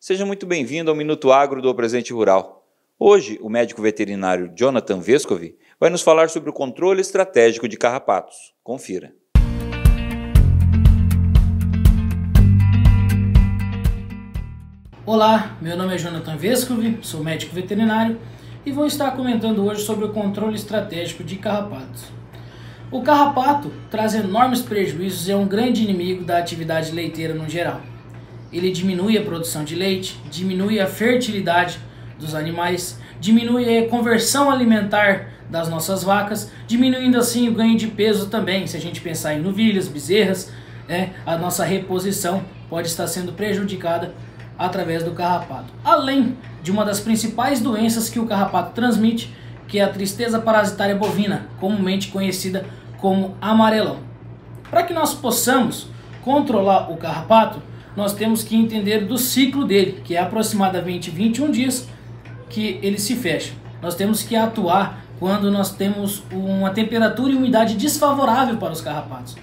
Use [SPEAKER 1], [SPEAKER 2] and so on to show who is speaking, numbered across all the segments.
[SPEAKER 1] Seja muito bem-vindo ao Minuto Agro do Presente Rural. Hoje, o médico veterinário Jonathan Vescovi vai nos falar sobre o controle estratégico de carrapatos. Confira.
[SPEAKER 2] Olá, meu nome é Jonathan Vescovi, sou médico veterinário e vou estar comentando hoje sobre o controle estratégico de carrapatos. O carrapato traz enormes prejuízos e é um grande inimigo da atividade leiteira no geral ele diminui a produção de leite, diminui a fertilidade dos animais, diminui a conversão alimentar das nossas vacas, diminuindo assim o ganho de peso também. Se a gente pensar em novilhas, bezerras, né, a nossa reposição pode estar sendo prejudicada através do carrapato. Além de uma das principais doenças que o carrapato transmite, que é a tristeza parasitária bovina, comumente conhecida como amarelão. Para que nós possamos controlar o carrapato, nós temos que entender do ciclo dele, que é aproximadamente 21 dias que ele se fecha. Nós temos que atuar quando nós temos uma temperatura e umidade desfavorável para os carrapatos.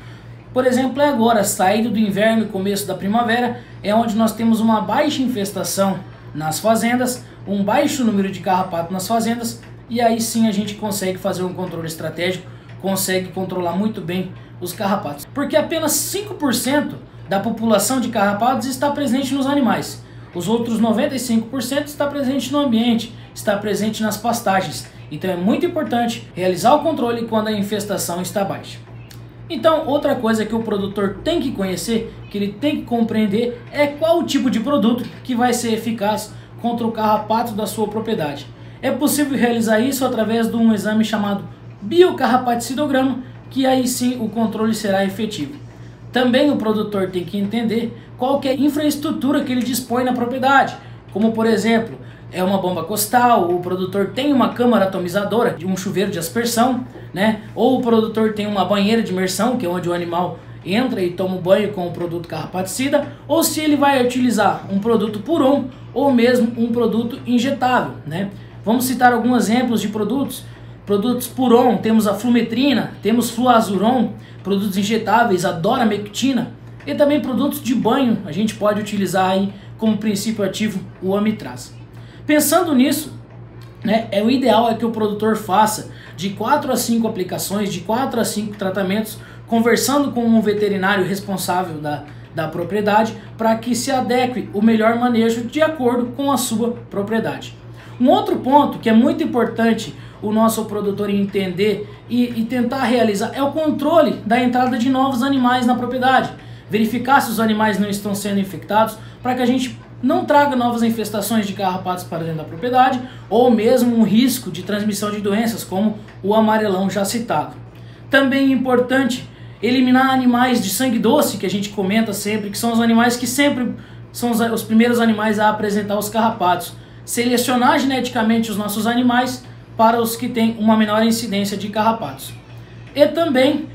[SPEAKER 2] Por exemplo, é agora, saído do inverno e começo da primavera, é onde nós temos uma baixa infestação nas fazendas, um baixo número de carrapato nas fazendas, e aí sim a gente consegue fazer um controle estratégico, consegue controlar muito bem os carrapatos. Porque apenas 5% da população de carrapatos está presente nos animais. Os outros 95% está presente no ambiente, está presente nas pastagens. Então é muito importante realizar o controle quando a infestação está baixa. Então, outra coisa que o produtor tem que conhecer, que ele tem que compreender, é qual o tipo de produto que vai ser eficaz contra o carrapato da sua propriedade. É possível realizar isso através de um exame chamado biocarrapaticidograma, que aí sim o controle será efetivo. Também o produtor tem que entender qual que é a infraestrutura que ele dispõe na propriedade, como por exemplo, é uma bomba costal, o produtor tem uma câmara atomizadora, um chuveiro de aspersão, né? Ou o produtor tem uma banheira de imersão, que é onde o animal entra e toma um banho com o produto carrapaticida, ou se ele vai utilizar um produto puron ou mesmo um produto injetável, né? Vamos citar alguns exemplos de produtos Produtos Puron, temos a Flumetrina, temos Fluazuron, produtos injetáveis, a Doramectina e também produtos de banho, a gente pode utilizar aí como princípio ativo o Amitraz. Pensando nisso, né, é o ideal é que o produtor faça de 4 a 5 aplicações, de 4 a 5 tratamentos, conversando com um veterinário responsável da, da propriedade para que se adeque o melhor manejo de acordo com a sua propriedade. Um outro ponto que é muito importante o nosso produtor entender e, e tentar realizar é o controle da entrada de novos animais na propriedade. Verificar se os animais não estão sendo infectados para que a gente não traga novas infestações de carrapatos para dentro da propriedade ou mesmo um risco de transmissão de doenças como o amarelão já citado. Também é importante eliminar animais de sangue doce que a gente comenta sempre, que são os animais que sempre são os, os primeiros animais a apresentar os carrapatos. Selecionar geneticamente os nossos animais para os que têm uma menor incidência de carrapatos. E também,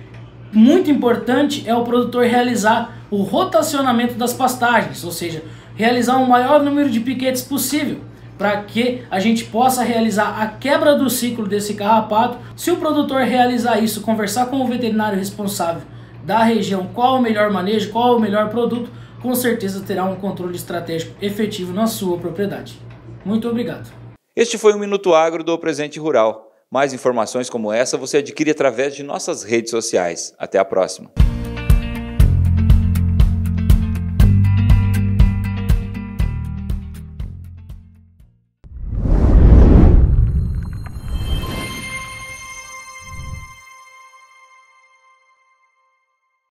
[SPEAKER 2] muito importante, é o produtor realizar o rotacionamento das pastagens, ou seja, realizar o maior número de piquetes possível, para que a gente possa realizar a quebra do ciclo desse carrapato. Se o produtor realizar isso, conversar com o veterinário responsável da região qual o melhor manejo, qual o melhor produto, com certeza terá um controle estratégico efetivo na sua propriedade. Muito obrigado.
[SPEAKER 1] Este foi o Minuto Agro do Presente Rural. Mais informações como essa você adquire através de nossas redes sociais. Até a próxima.